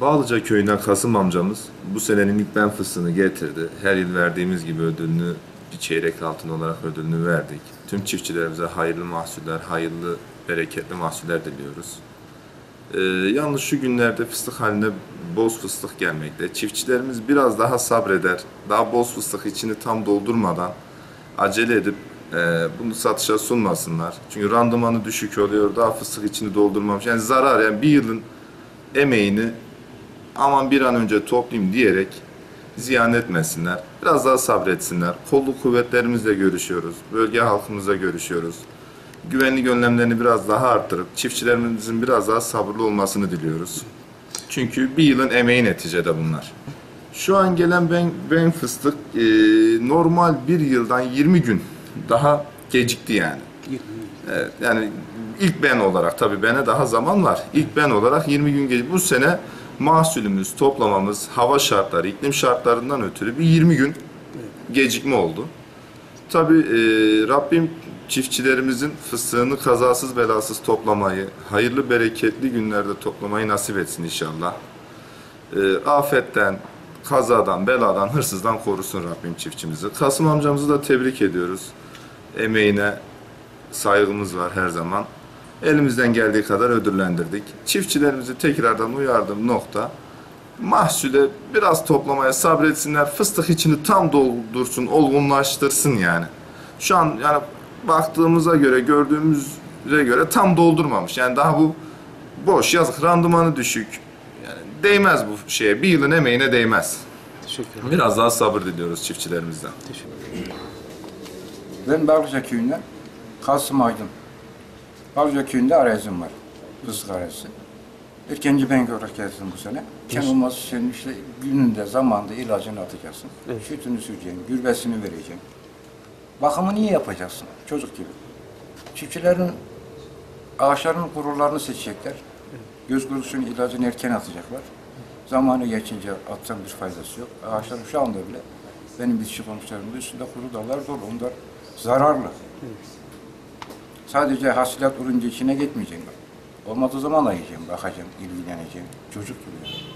Bağlıca köyünden Kasım amcamız bu senenin ilk ben fıstığını getirdi. Her yıl verdiğimiz gibi ödülünü bir çeyrek altın olarak ödülünü verdik. Tüm çiftçilerimize hayırlı mahsuller, hayırlı, bereketli mahsuller diliyoruz. Ee, yalnız şu günlerde fıstık halinde boz fıstık gelmekte. Çiftçilerimiz biraz daha sabreder. Daha boz fıstık içini tam doldurmadan acele edip e, bunu satışa sunmasınlar. Çünkü randımanı düşük oluyor. Daha fıstık içini doldurmamış. Yani zarar yani bir yılın emeğini aman bir an önce toplayayım diyerek ziyan etmesinler. Biraz daha sabretsinler. Kolluk kuvvetlerimizle görüşüyoruz. Bölge halkımızla görüşüyoruz. Güvenlik önlemlerini biraz daha arttırıp çiftçilerimizin biraz daha sabırlı olmasını diliyoruz. Çünkü bir yılın emeği neticede bunlar. Şu an gelen ben, ben fıstık e, normal bir yıldan 20 gün daha gecikti yani. Evet, yani ilk ben olarak tabii bana daha zaman var. İlk ben olarak 20 gün geç. Bu sene mahsulümüz, toplamamız, hava şartları, iklim şartlarından ötürü bir 20 gün gecikme oldu. Tabii e, Rabbim çiftçilerimizin fıstığını kazasız belasız toplamayı, hayırlı bereketli günlerde toplamayı nasip etsin inşallah. E, afetten, kazadan, beladan, hırsızdan korusun Rabbim çiftçimizi. Kasım amcamızı da tebrik ediyoruz. Emeğine saygımız var her zaman. Elimizden geldiği kadar ödüllendirdik. Çiftçilerimizi tekrardan uyardığım nokta mahsule biraz toplamaya sabretsinler. Fıstık içini tam doldursun, olgunlaştırsın yani. Şu an yani baktığımıza göre, gördüğümüze göre tam doldurmamış. Yani daha bu boş, yazık, randımanı düşük. Yani değmez bu şeye. Bir yılın emeğine değmez. Teşekkür ederim. Biraz daha sabır diliyoruz çiftçilerimizden. Ben Bağlıca köyünden Kasım Aydın. Bağlıca köyünde arazim var. Fıstık arazisi. İlk ben geldim bu sene. Ken olması için işte gününde, zamanda ilacını atacaksın. Evet. Sütünü süreceksin, gürbesini vereceksin. Bakımını iyi yapacaksın, çocuk gibi. Çiftçilerin ağaçların kururlarını seçecekler. Göz kurusunun ilacını erken atacaklar. Zamanı geçince atsan bir faydası yok. Ağaçların şu anda bile benim bitişik komşularımın üstünde kuru dallar dolu. Onlar zararlı. Sadece hasilat olunca içine gitmeyeceksin. Olmadığı zaman yiyeceğim, bakacağım, ilgileneceğim. Çocuk gibi.